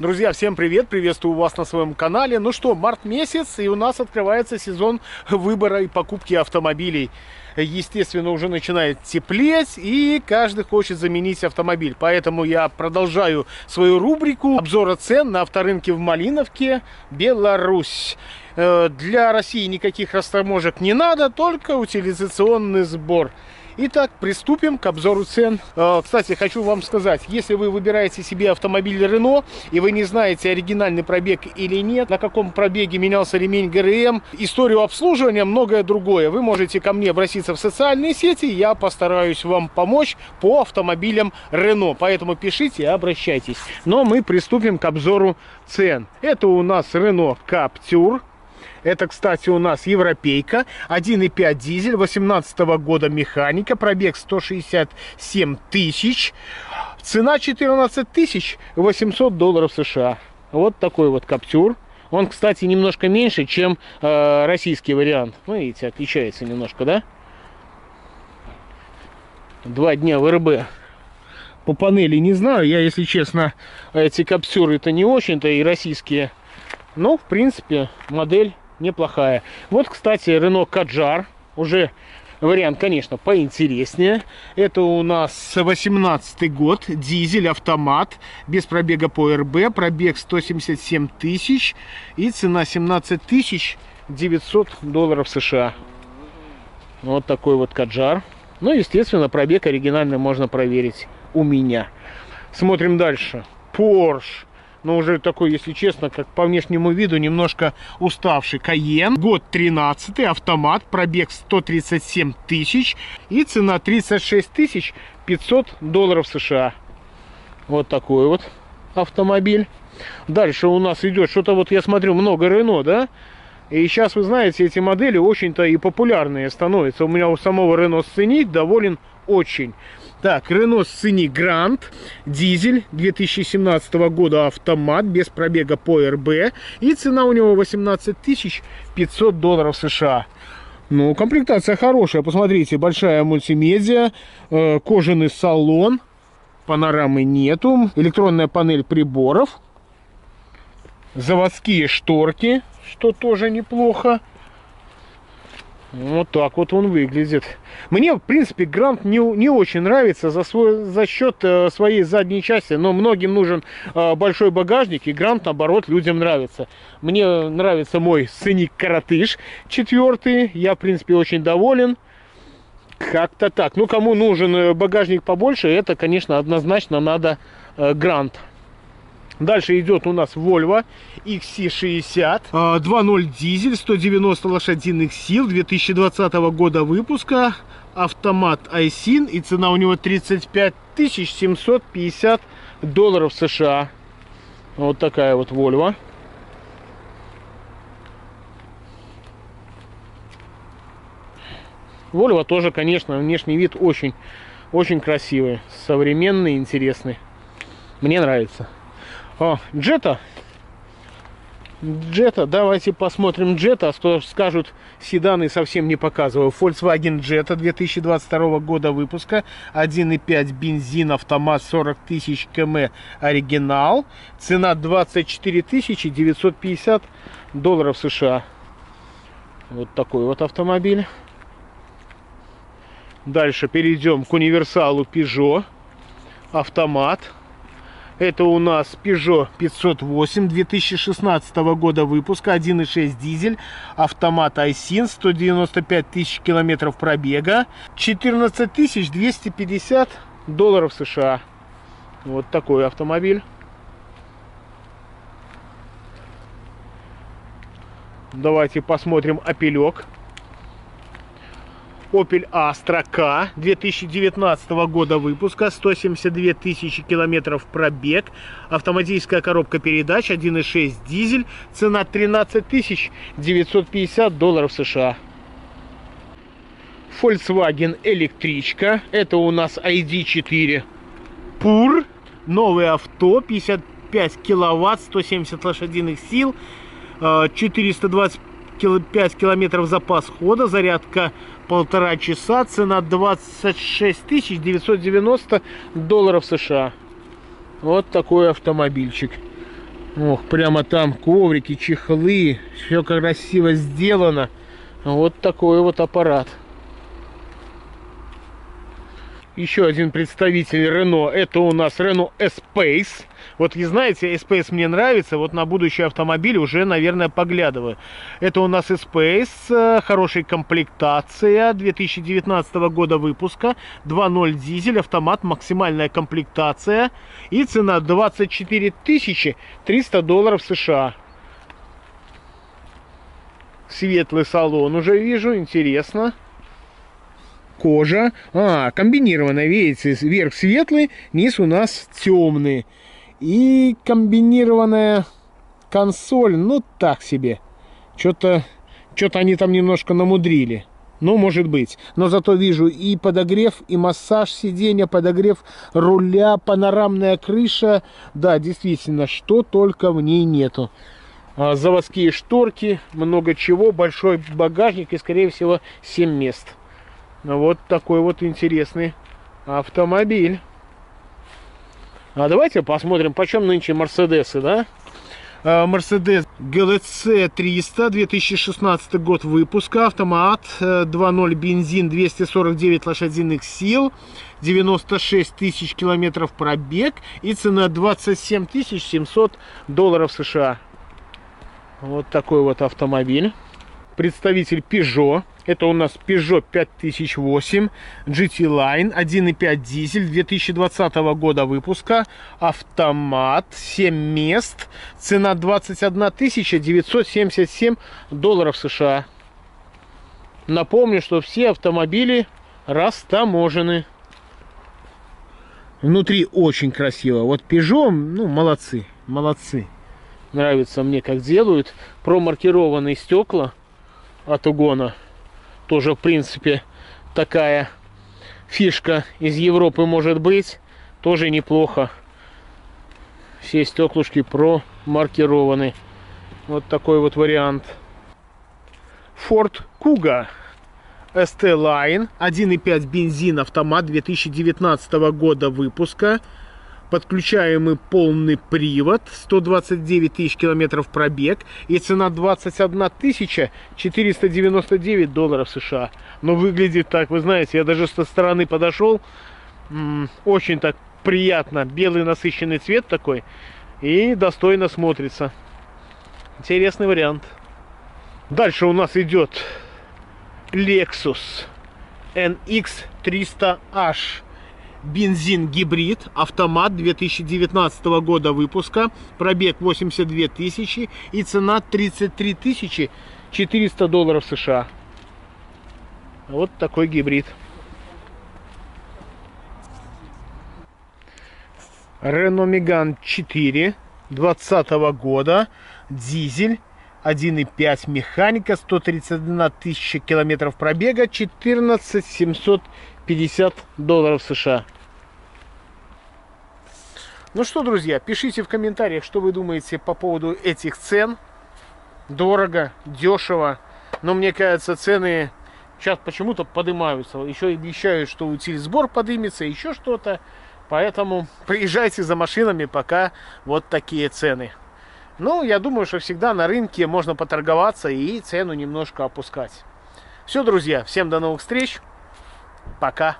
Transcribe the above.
Друзья, всем привет! Приветствую вас на своем канале. Ну что, март месяц, и у нас открывается сезон выбора и покупки автомобилей. Естественно, уже начинает теплеть, и каждый хочет заменить автомобиль. Поэтому я продолжаю свою рубрику обзора цен на авторынке в Малиновке, Беларусь. Э, для России никаких растаможек не надо, только утилизационный сбор. Итак, приступим к обзору цен. Э, кстати, хочу вам сказать, если вы выбираете себе автомобиль Renault, и вы не знаете, оригинальный пробег или нет, на каком пробеге менялся ремень ГРМ, историю обслуживания, многое другое, вы можете ко мне обратиться в социальные сети, я постараюсь вам помочь по автомобилям Renault. Поэтому пишите и обращайтесь. Но мы приступим к обзору цен. Это у нас Renault Captur это, кстати, у нас европейка. 1,5 дизель, 18 -го года механика. Пробег 167 тысяч. Цена 14 тысяч 800 долларов США. Вот такой вот каптюр. Он, кстати, немножко меньше, чем э, российский вариант. Ну, видите, отличается немножко, да? Два дня в РБ. По панели не знаю. Я, если честно, эти каптюры-то не очень-то и российские. Но, в принципе, модель неплохая. Вот, кстати, Renault Kadjar. Уже вариант, конечно, поинтереснее. Это у нас 18 год, дизель, автомат, без пробега по РБ, пробег 177 тысяч и цена 17 тысяч 900 долларов США. Вот такой вот Каджар. Ну, естественно, пробег оригинальный можно проверить у меня. Смотрим дальше. Porsche но уже такой, если честно, как по внешнему виду, немножко уставший. Каен, год 13, автомат, пробег 137 тысяч и цена 36 тысяч 500 долларов США. Вот такой вот автомобиль. Дальше у нас идет что-то, вот я смотрю, много Рено, да? И сейчас, вы знаете, эти модели очень-то и популярные становятся. У меня у самого Рено Сценик доволен очень. Так, Renault Scenic Grand, дизель 2017 года, автомат, без пробега по РБ. И цена у него 18 500 долларов США. Ну, комплектация хорошая, посмотрите, большая мультимедиа, э, кожаный салон, панорамы нету, электронная панель приборов, заводские шторки, что тоже неплохо. Вот так вот он выглядит. Мне, в принципе, Грант не, не очень нравится за, свой, за счет э, своей задней части, но многим нужен э, большой багажник, и Грант, наоборот, людям нравится. Мне нравится мой сыник Каратыш четвертый, я, в принципе, очень доволен. Как-то так. Ну, кому нужен э, багажник побольше, это, конечно, однозначно надо э, Грант. Дальше идет у нас Volvo XC60 2.0 дизель, 190 лошадиных сил, 2020 года выпуска, автомат iSIN и цена у него 35 750 долларов США. Вот такая вот Volvo. Volvo тоже, конечно, внешний вид очень, очень красивый, современный, интересный. Мне нравится. О, Джета. Джета, давайте посмотрим Джета, а что скажут седаны совсем не показываю. Volkswagen Jetta 2022 года выпуска, 1.5 бензин, автомат 40 тысяч км оригинал, цена 24 тысячи 950 долларов США. Вот такой вот автомобиль. Дальше перейдем к универсалу Peugeot, автомат. Это у нас Peugeot 508 2016 года выпуска, 1.6 дизель, автомат iSIN, 195 тысяч километров пробега, 14 тысяч 250 долларов США. Вот такой автомобиль. Давайте посмотрим опелек. Opel Astra K 2019 года выпуска, 172 тысячи километров пробег, автоматическая коробка передач, 1.6 дизель, цена 13 тысяч 950 долларов США. Volkswagen электричка, это у нас ID4 Pur, новое авто, 55 киловатт, 170 лошадиных сил, 425 5 километров запас хода, зарядка полтора часа, цена 26 990 долларов США. Вот такой автомобильчик. Ох, прямо там коврики, чехлы, все красиво сделано. Вот такой вот аппарат. Еще один представитель Renault, это у нас Renault Espace. Вот, и знаете, Espace мне нравится, вот на будущий автомобиль уже, наверное, поглядываю. Это у нас Espace, э, хорошая комплектация, 2019 года выпуска, 2.0 дизель, автомат, максимальная комплектация. И цена 24 300 долларов США. Светлый салон уже вижу, интересно кожа. А, комбинированная, видите, верх светлый, низ у нас темный. И комбинированная консоль, ну так себе. Что-то что-то они там немножко намудрили. Ну, может быть. Но зато вижу и подогрев, и массаж сиденья, подогрев руля, панорамная крыша. Да, действительно, что только в ней нету. А, заводские шторки, много чего, большой багажник и, скорее всего, 7 мест. Вот такой вот интересный автомобиль. А давайте посмотрим, почем нынче Мерседесы, да? Мерседес GLC 300, 2016 год выпуска, автомат, 2.0 э, бензин, 249 лошадиных сил, 96 тысяч километров пробег и цена 27 700 долларов США. Вот такой вот автомобиль. Представитель Peugeot это у нас Peugeot 5008 GT Line 1.5 дизель 2020 года выпуска. Автомат, 7 мест. Цена 21 977 долларов США. Напомню, что все автомобили растаможены. Внутри очень красиво. Вот Peugeot, ну, молодцы, молодцы. Нравится мне, как делают. Промаркированные стекла от угона тоже, в принципе, такая фишка из Европы может быть. Тоже неплохо. Все стеклышки промаркированы. Вот такой вот вариант. Ford Kuga ST Line 1.5 бензин автомат 2019 года выпуска подключаемый полный привод, 129 тысяч километров пробег и цена 21 тысяча 499 долларов США. Но выглядит так, вы знаете, я даже со стороны подошел, очень так приятно, белый насыщенный цвет такой и достойно смотрится. Интересный вариант. Дальше у нас идет Lexus NX 300H бензин гибрид, автомат 2019 года выпуска, пробег 82 тысячи и цена 33 тысячи 400 долларов США. Вот такой гибрид. Renault Megane 4 2020 года, дизель, 1.5 механика, 131 тысяча километров пробега, 14 750 долларов США. Ну что, друзья, пишите в комментариях, что вы думаете по поводу этих цен. Дорого, дешево. Но мне кажется, цены сейчас почему-то поднимаются. Еще обещают, что утиль сбор поднимется, еще что-то. Поэтому приезжайте за машинами, пока вот такие цены. Ну, я думаю, что всегда на рынке можно поторговаться и цену немножко опускать. Все, друзья, всем до новых встреч. Пока.